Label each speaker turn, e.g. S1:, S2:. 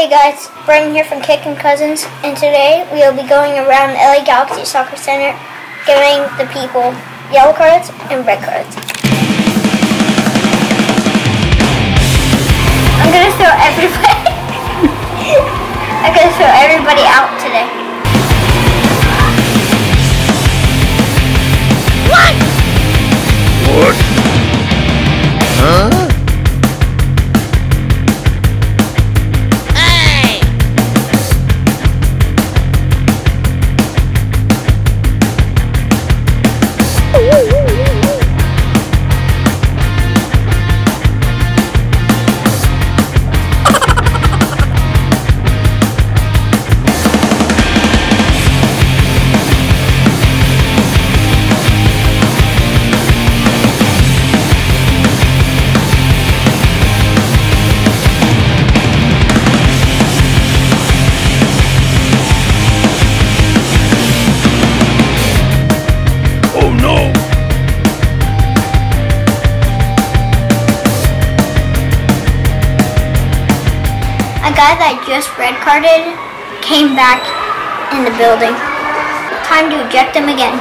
S1: Hey guys, Brighton here from Kickin' Cousins, and today we will be going around LA Galaxy Soccer Center giving the people yellow cards and red cards. I'm gonna throw everybody. I'm gonna throw everybody out today. A guy that just red carded came back in the building. Time to eject him again.